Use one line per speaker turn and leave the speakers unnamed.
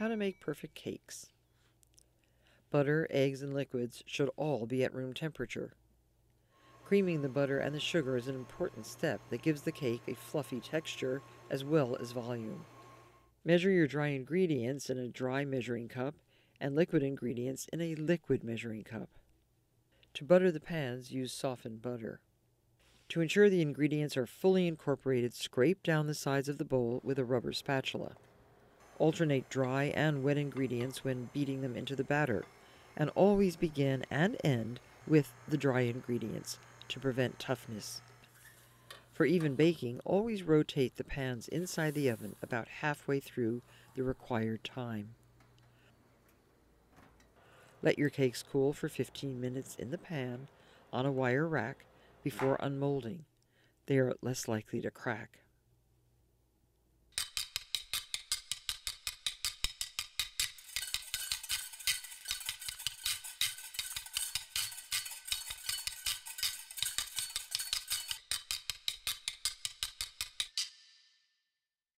How to make perfect cakes. Butter, eggs, and liquids should all be at room temperature. Creaming the butter and the sugar is an important step that gives the cake a fluffy texture as well as volume. Measure your dry ingredients in a dry measuring cup and liquid ingredients in a liquid measuring cup. To butter the pans, use softened butter. To ensure the ingredients are fully incorporated, scrape down the sides of the bowl with a rubber spatula. Alternate dry and wet ingredients when beating them into the batter, and always begin and end with the dry ingredients to prevent toughness. For even baking, always rotate the pans inside the oven about halfway through the required time. Let your cakes cool for 15 minutes in the pan on a wire rack before unmolding. They are less likely to crack.